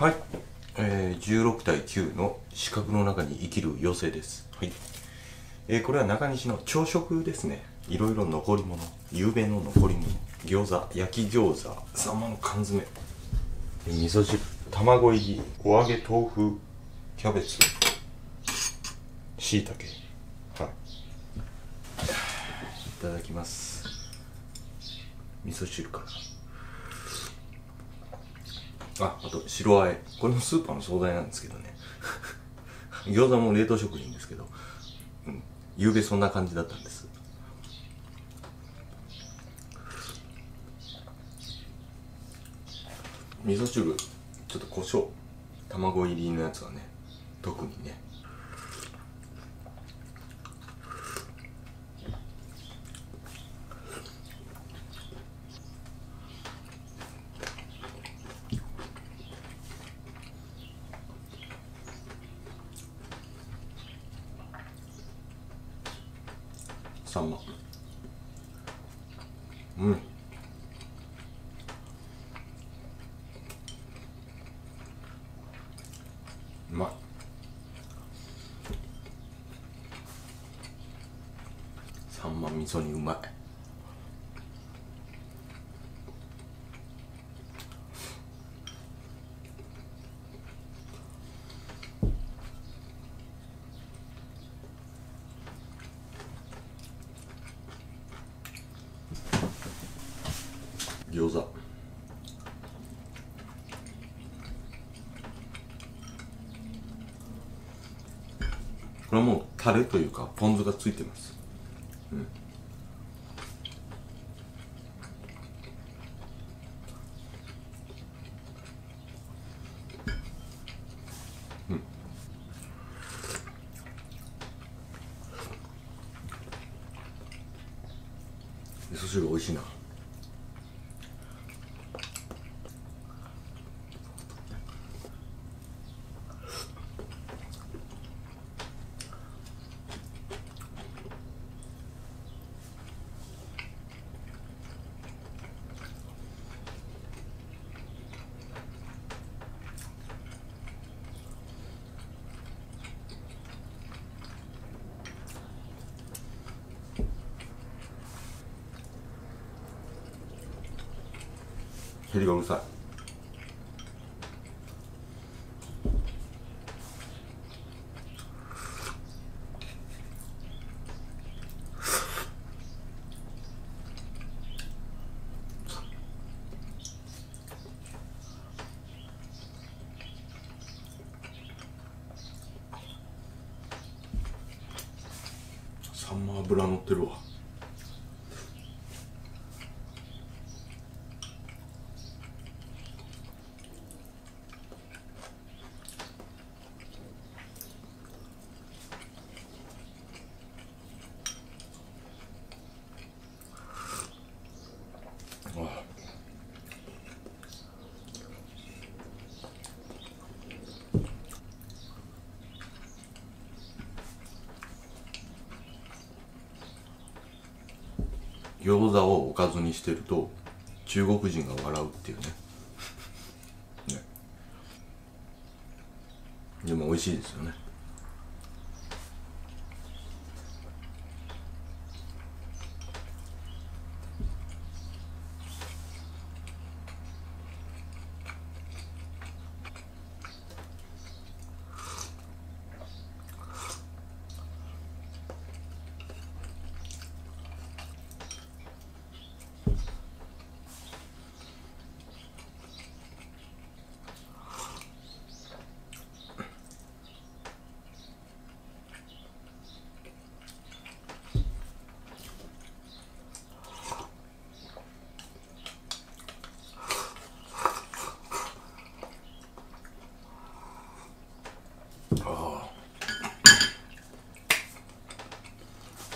はい、えー、16対9の四角の中に生きる妖精です。はい。えー、これは中西の朝食ですね。いろいろ残り物。夕べの残り物。餃子焼き餃子。サンマの缶詰味噌汁。卵入り。お揚げ豆腐。キャベツ。しいたけはい。いただきます。味噌汁かなああと白あえ。これもスーパーの惣菜なんですけどね。餃子も冷凍食品ですけど、うん、夕べそんな感じだったんです。味噌汁ちょっと胡椒卵入りのやつはね特にね。サンマうん。うまい。サンマ味噌にうまい餃子これはもうタレというかポン酢がついてます。うん。うん。味噌汁美味しいな。ヘリがうるさい。サンマ油乗ってるわあ餃子をおかずにしてると中国人が笑うっていうね。ね。でも美味しいですよね。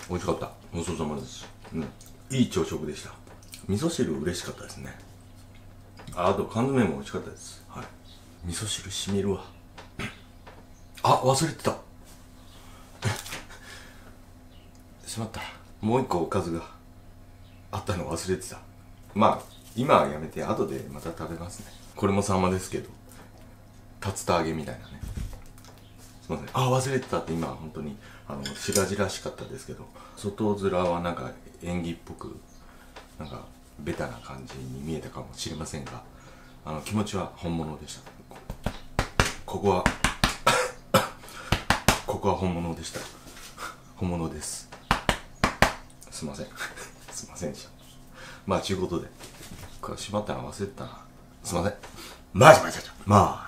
美味しかった。ごちそうさまです。うん。いい朝食でした。味噌汁嬉しかったですね。ああと缶詰も美味しかったです。はい。味噌汁しみるわ。あ忘れてた。しまった。もう一個おかずがあったの忘れてた。まあ今はやめて後でまた食べますね。これもサンマですけど。竜田揚げみたいなね。すいません。あ忘れてたって今本当にあの白々しかったですけど外面はなんか演技っぽくなんかベタな感じに見えたかもしれませんがあの気持ちは本物でした。ここは ここは本物でした。本物です。すいません。すいませんでした。まあちゅうことで。これしまったの忘れてたな。すいません。まあまあ。